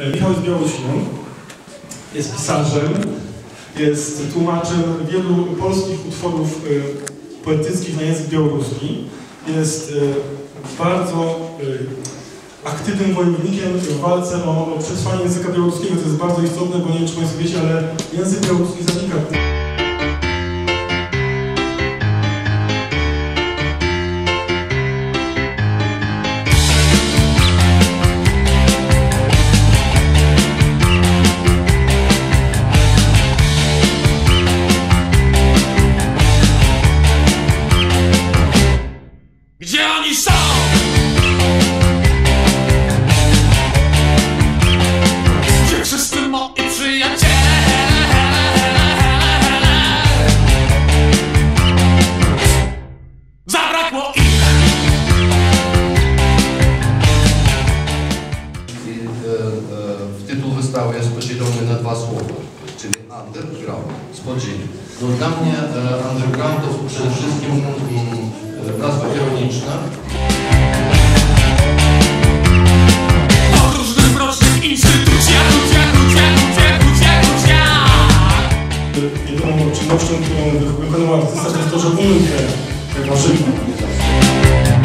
E, Michał jest Białorusiną, jest pisarzem, jest tłumaczem wielu polskich utworów e, poetyckich na język białoruski. Jest e, bardzo aktywnym wojownikiem w walce o przetrwanie języka białoruskiego. To jest bardzo istotne, bo nie wiem, czy Państwo wiecie, ale język białoruski zanika. Oni są? E, e, w tytuł wystawy jest na dwa słowa, czyli underground, z podziemi. No, dla mnie e, underground to przede wszystkim mm, nazwa ironiczna. o różnych instytucjach Jedyną czynnością, którą wykonał artysta, to jest to, że umył te warzywa.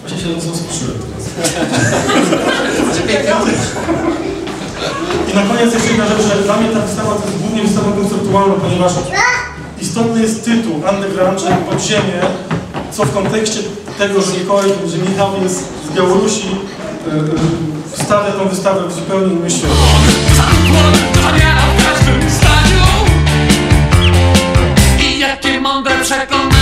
Właśnie się rozproszyłem teraz. I na koniec jeszcze jedna rzecz, że dla mnie ta wystawa to jest głównie wystawa konceptualna, ponieważ istotny jest tytuł Anny Granczek, Podziemie, co w kontekście tego, że Mikołaj, że Michał jest z Białorusi, e, wstawia tą wystawę w zupełnie innym świecie. Jakie mądre przekonanie